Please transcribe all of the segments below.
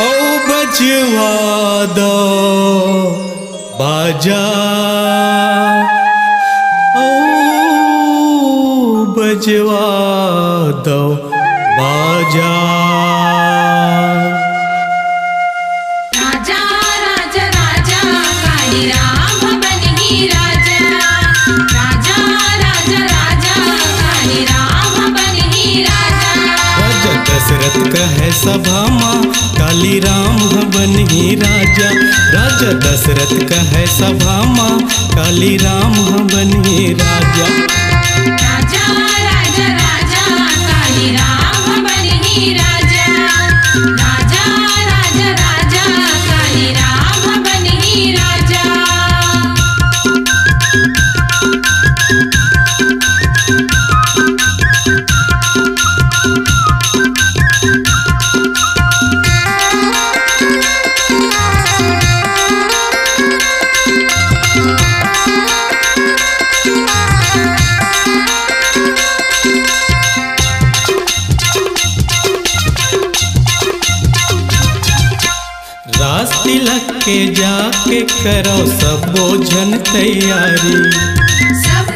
ओ बजवा बाजा। ओ बजवा दो बाजा सभा माँ काली राम बन ही राजा। राजा दशरथ का है सभा माँ काली राम बन ही राजा। राजा राजा राजा काली राम बन ही राजा। के जाके करो सब भोजन तैयारी। सब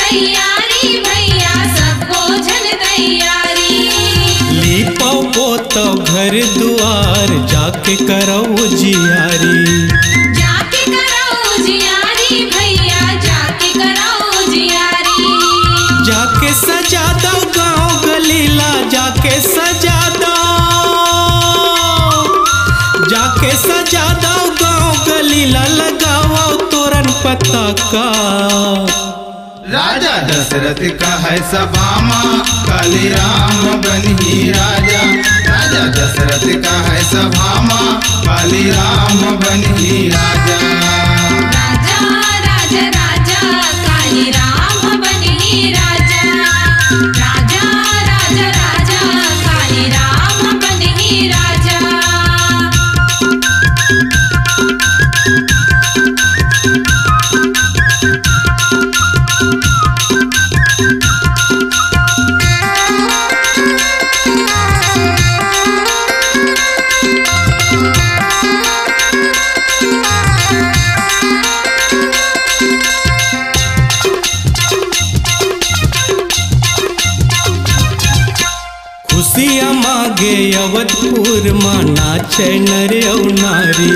तैयारी भैया सब तैयारी। लीपो पोतो घर दुआर जाके करो जियारी। जाके कराओ जियारी भैया जाके कराओ जियारी। जाके सजा दो गाँव गलीला जाके तोरन पताका राजा दशरथ का है सबामा काली राम बनी राजा। राजा दशरथ का है सभामा काली राम बनी राजा। राजा राजा राजा काली राम बनी राजा। मागे माना माँ नाचे नर औ नारी।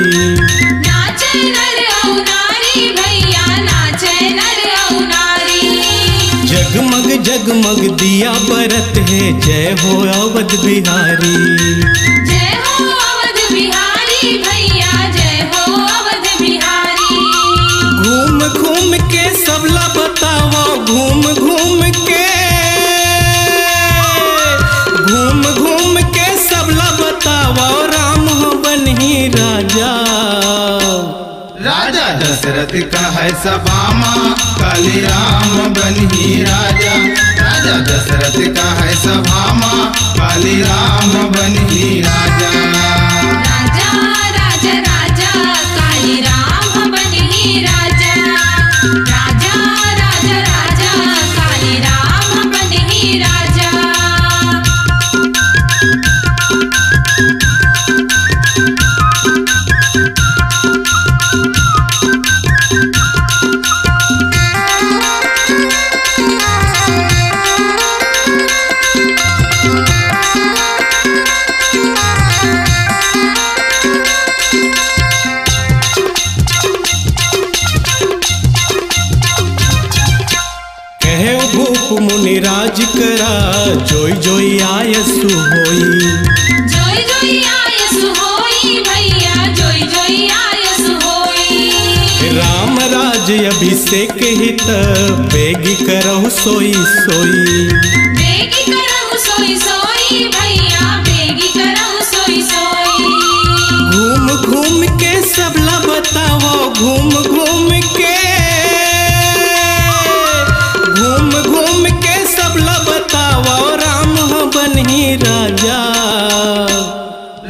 नाचे नर औ नारी भैया नाचे नर औ नारी। जगमग जगमग दिया बरत है जय हो अवध बिहारी। का सबामा काली राम बनी राजा। राजा दशरथ का है सभामा काली राम बनी राजा। मुनि राज करा। जोई जोई आयसु होई। जोई जोई आयस होई भैया जोई जोई आयस होई। राम राज अभिषेक हित बेगी करहु सोई सोई।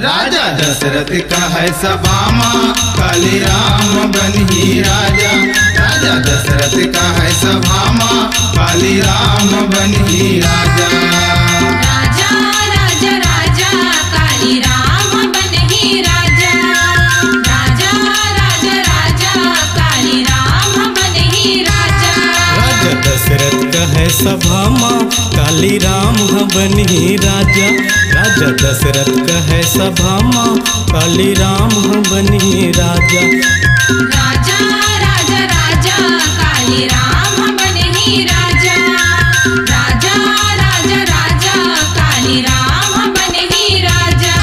राजा दशरथ का है सभामा काली राम बनी राजा। राजा दशरथ का है सभामा काली राम बनी राजा। राजा राजा राजा काली राम बनही राजा। राजा राजा राजा काली राम बनही राजा। राजा दशरथ कहे सभा माँ काली राम बनी राजा। राजा दशरथ कहे सभा माँ काली राम हम बनी राजा। राजा राजा राजा काली राम बनही राजा। राजा राजा राजा काली राम बनही राजा।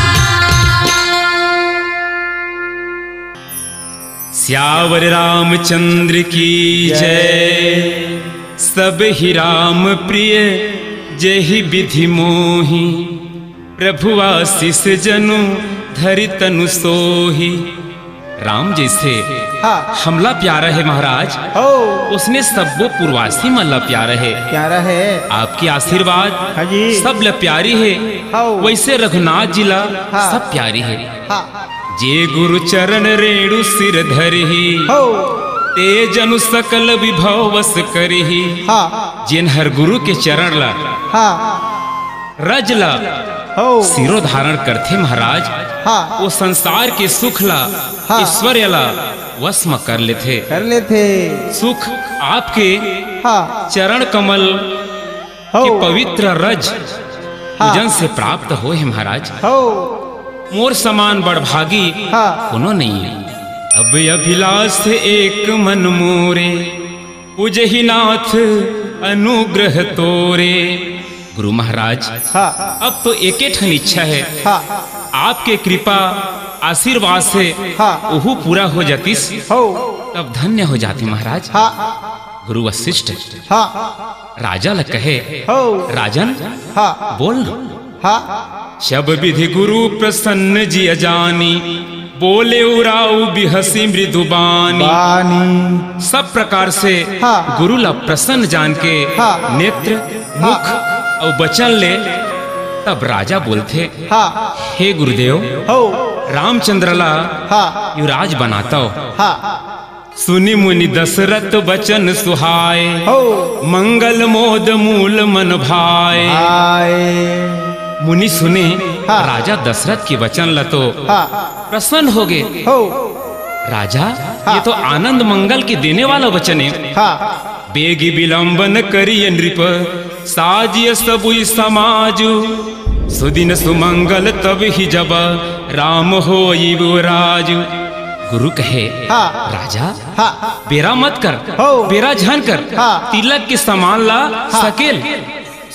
श्यावर रामचंद्र की जय। सब ही राम प्रिय जय ही विधि मोही। प्रभु आशीष जनु धरि तनु सोही। राम जैसे हाँ। हमला प्यारा है महाराज। उसने सब वो पूर्वासी मल्ला प्यारा है। प्यारा है। आपकी आशीर्वाद हाँ सब ल प्यारी है। वैसे रघुनाथ जिला हाँ। सब प्यारी है। हाँ। जे गुरु चरण रेणु सिर धरही हो। ते जनु सकल विभव वस करही। हाँ। जिन हर गुरु के चरण ला हाँ। रज ला सिरो धारण करथे महाराज। हाँ। वो संसार के सुख ला हाँ। ईश्वर्य ला वश में कर लेथे। कर लेते सुख आपके हाँ। चरण कमल के पवित्र रज हाँ। पूजन से प्राप्त हो है महाराज। हो। मोर समान बड़भागी हाँ। कोनो नहीं अब अभिलाष एक मन मोरे पूजहि नाथ अनुग्रह तोरे। गुरु महाराज हाँ। अब तो एक ठन इच्छा है। हाँ। आपके कृपा आशीर्वाद से हाँ। ओहू पूरा हो जातीस। तब धन्य हो जाती महाराज। हाँ। गुरु वशिष्ठ हाँ। राजा ल कहे हो। राजन हाँ। बोल। हाँ। शब विधि गुरु प्रसन्न जी अजानी बोले उराऊ बिहसी मृदुबानी बानी। सब प्रकार से हाँ। गुरु ला प्रसन्न जान के हाँ। नेत्र मुख और वचन ले तब राजा बोलते हाँ। हे गुरुदेव हो। रामचंद्र ला हाँ। युवराज बनाता हो। हाँ सुनि मुनि दशरथ बचन सुहाए हो। मंगल मोद मूल मन भाए। आए। मुनि सुने हाँ। राजा दशरथ के वचन ल तो हाँ। प्रसन्न हो गए। हो। राजा हाँ। ये तो आनंद मंगल के देने वाला वचन है। हाँ। बेगी विलंबन करिय नृप साजिय सबुई समाज सुदिन सुमंगल तब ही जब राम हो राज गुरु कहे हाँ। राजा हाँ बेरा मत कर बेरा झन कर हाँ। तिलक के समान ला सकेल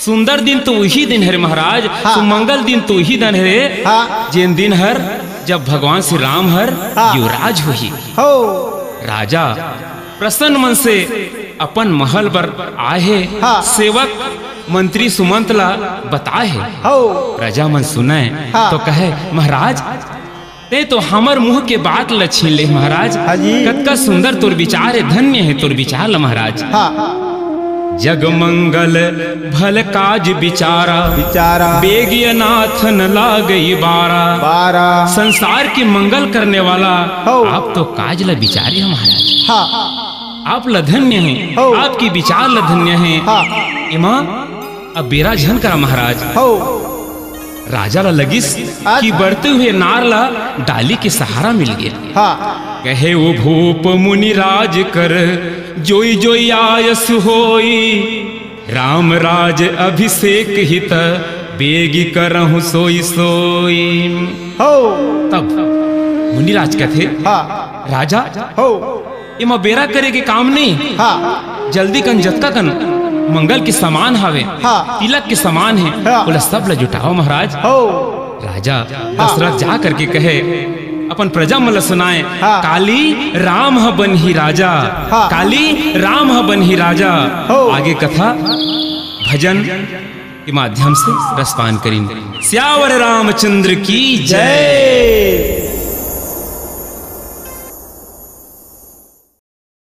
सुंदर दिन तो वही दिन है महाराज हाँ। सुमंगल दिन तो वही दिन है हाँ। जिन दिन हर जब भगवान श्री राम हर हाँ। युवराज हुई हो राजा प्रसन्न मन से अपन महल पर आए हाँ। सेवक मंत्री सुमंत ला बताए। हो। प्रजा मन सुने हाँ। तो कहे महाराज ते तो हमर मुँह के बात ल छीन ले महाराज। हाँ। कतका सुंदर तोर विचार है धन्य है तोर विचार ल महाराज। हाँ। जग मंगल भल काज विचारा बिचारा। बेगियनाथ न लागई बारा। बारह संसार के मंगल करने वाला हो। आप तो काज ल विचारे हो महाराज। हाँ। आप लधन्य धन्य हैं। आपकी विचार लधन्य धन्य हैं। हाँ। इमा अब बेरा झन करा महाराज। राजा ला लगिस आज- कि बढ़ते हुए नार ला डाली के सहारा मिल गया। हाँ। कहे वो भूप मुनि राज कर जोई जोई आयस होई। राम राज अभिषेक हित बेगी करहु सोई सोई। हो। तब मुनिराज कहते हाँ। राजा हो। इमा बेरा करे के काम नहीं। हाँ। जल्दी कन जतका कन। मंगल के समान हवे। हाँ। तिलक के समान है। हाँ। बोला सब ल जुटाओ महाराज। हो। राजा दशरथ जा करके कहे अपन प्रजा मल सुनाए। हाँ। काली राम ह बन ही राजा। हाँ। काली राम ह बन ही राजा। हो। आगे कथा भजन के माध्यम से रसपान करेंगे श्यावर रामचंद्र की जय।